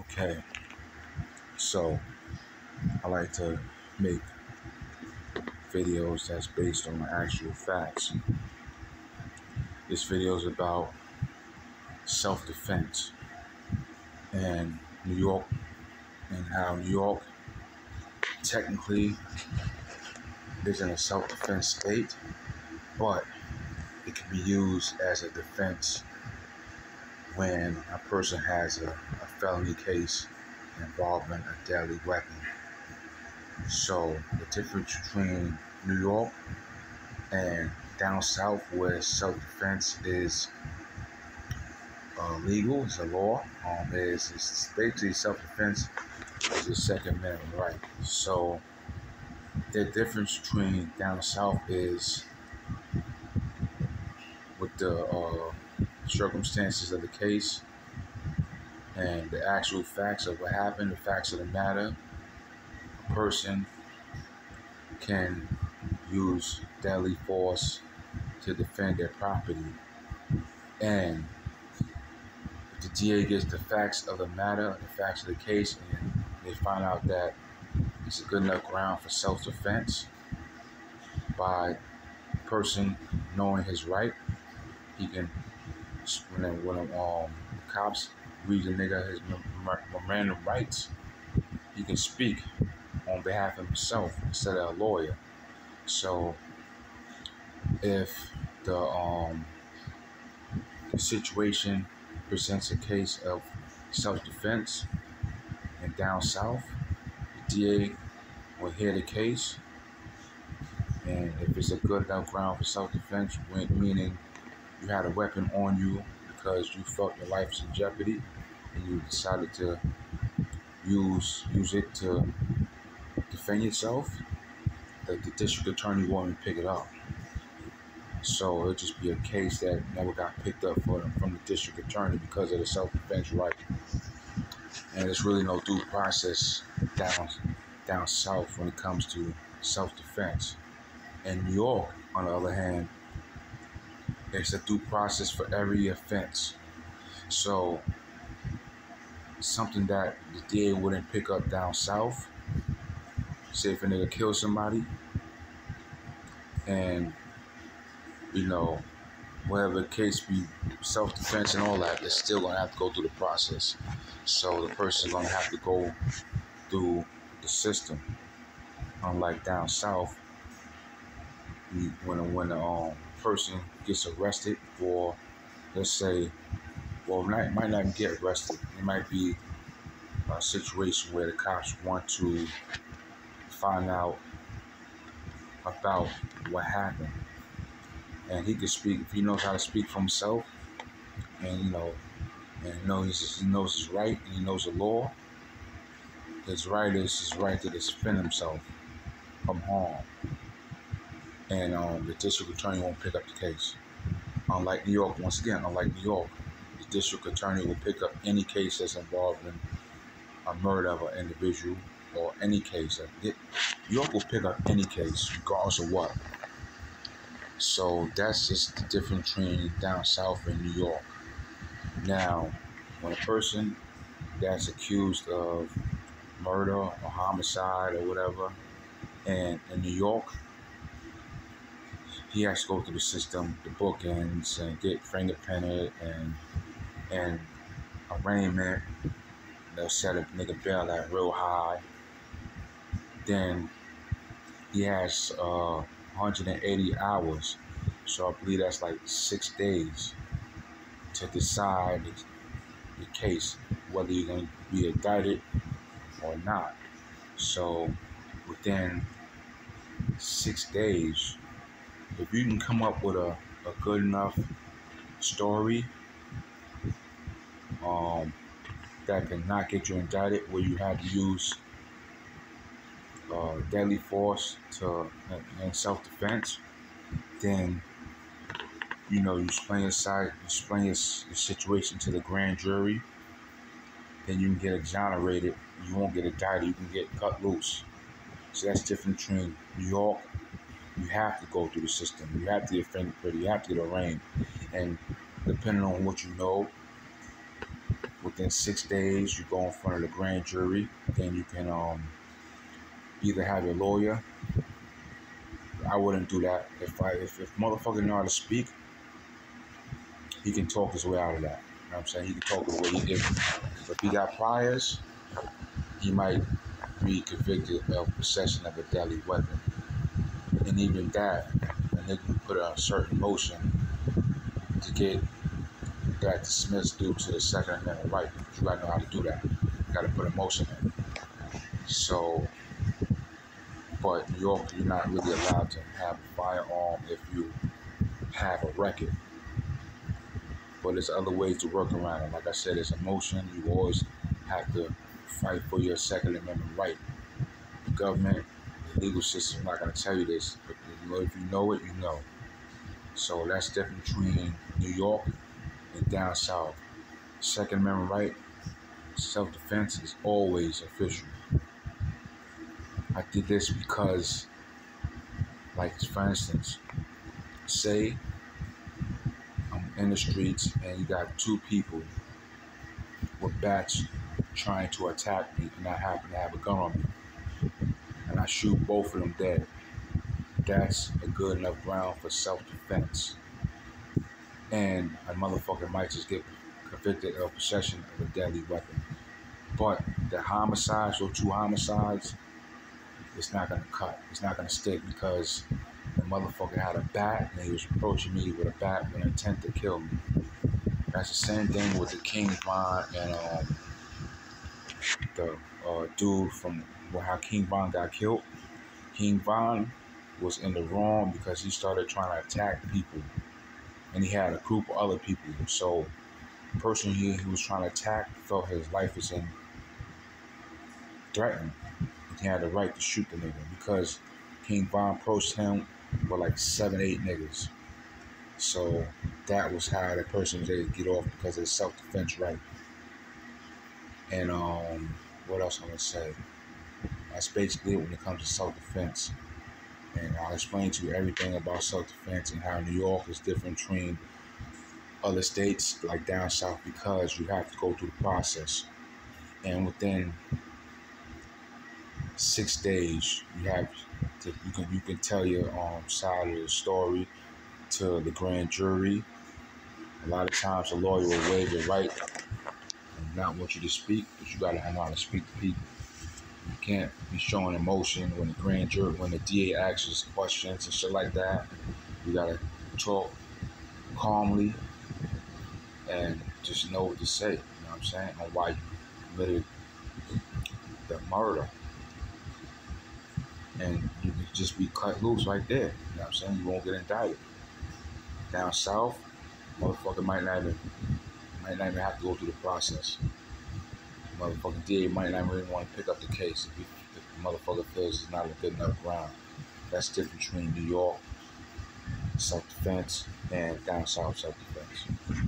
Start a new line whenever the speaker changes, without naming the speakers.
Okay, so I like to make videos that's based on actual facts. This video is about self defense and New York and how New York technically is in a self defense state, but it can be used as a defense when a person has a, a felony case involving a deadly weapon. So the difference between New York and down south where self-defense is uh, legal, it's a law, um, is it's basically self-defense is a second amendment right. So the difference between down south is with the uh, circumstances of the case and the actual facts of what happened, the facts of the matter, a person can use deadly force to defend their property. And if the DA gets the facts of the matter, the facts of the case, and they find out that it's a good enough ground for self defense by person knowing his right, he can when when um, the cops read the nigga his memorandum rights, he can speak on behalf of himself instead of a lawyer. So if the um the situation presents a case of self-defense and down south, the DA will hear the case, and if it's a good enough ground for self-defense, meaning you had a weapon on you because you felt your life was in jeopardy and you decided to use use it to defend yourself, the, the district attorney won't pick it up. So it'll just be a case that never got picked up for, from the district attorney because of the self-defense right. And there's really no due process down down south when it comes to self-defense. In New York, on the other hand, there's a due process for every offense. So something that the DA wouldn't pick up down south. Say if a nigga kills somebody and you know, whatever the case be self defense and all that, they're still gonna have to go through the process. So the person's gonna have to go through the system. Unlike down south, when when a um, person gets arrested for, let's say, well, not, might not get arrested. It might be a situation where the cops want to find out about what happened. And he can speak, if he knows how to speak for himself, and you know, and knows, he knows his right, and he knows the law, his right is his right to defend himself from harm. And um, the district attorney won't pick up the case. Unlike New York, once again, unlike New York, the district attorney will pick up any case that's involved in a murder of an individual or any case. New York will pick up any case, regardless of what. So that's just the difference between down south and New York. Now, when a person that's accused of murder or homicide or whatever, and in New York, he has to go through the system, the bookends, and get fingerprinted and and arraignment. They'll set a nigga bail at real high. Then he has uh, 180 hours, so I believe that's like six days to decide the case whether you're going to be indicted or not. So within six days, if you can come up with a, a good enough story um, that can not get you indicted, where you had to use uh, deadly force to in self defense, then you know you explain your side, you explain your, your situation to the grand jury. Then you can get exonerated. You won't get indicted. You can get cut loose. So that's different between New York. You have to go through the system. You have to get fingerprinted. You have to get arraigned. And depending on what you know, within six days, you go in front of the grand jury. Then you can um, either have your lawyer. I wouldn't do that. If I if, if motherfucker know how to speak, he can talk his way out of that. You know what I'm saying? He can talk his way he did. If he got priors, he might be convicted of possession of a deadly weapon. And even that, and nigga can put a certain motion to get that dismissed due to the Second Amendment right. You gotta know how to do that. You gotta put a motion in. So, but New York, you're not really allowed to have a firearm if you have a record. But there's other ways to work around it. Like I said, it's a motion. You always have to fight for your Second Amendment right. The government, legal system, is not going to tell you this, but if you know it, you know. So that's different between New York and down south. Second Amendment right, self defense is always official. I did this because, like, for instance, say I'm in the streets and you got two people with bats trying to attack me and I happen to have a gun on me. I shoot both of them dead. That's a good enough ground for self defense. And a motherfucker might just get convicted of possession of a deadly weapon. But the homicides or two homicides, it's not gonna cut. It's not gonna stick because the motherfucker had a bat and he was approaching me with a bat with an intent to kill me. That's the same thing with the King Von and um, the uh, dude from how King Von got killed. King Von was in the wrong because he started trying to attack people, and he had a group of other people. So, the person he, he was trying to attack felt his life was in threatened. He had the right to shoot the nigga because King Von approached him with like seven, eight niggas. So that was how the person was able to get off because of self defense right. And um, what else I'm gonna say? That's basically it when it comes to self defense. And I'll explain to you everything about self defense and how New York is different between other states like down south because you have to go through the process. And within six days, you have to, you can you can tell your um, side of the story to the grand jury. A lot of times, a lawyer will waive your right and not want you to speak, but you gotta know how to speak to people. You can't be showing emotion when the grand jury, when the DA asks you questions and shit like that. You gotta talk calmly and just know what to say. You know what I'm saying? On why you committed the murder. And you can just be cut loose right there. You know what I'm saying? You won't get indicted. Down south, motherfucker might not even might not even have to go through the process. Motherfucking DA might not even want to pick up the case if, he, if the motherfucker feels it's not a good enough ground. That's different between New York self defense and down south self defense.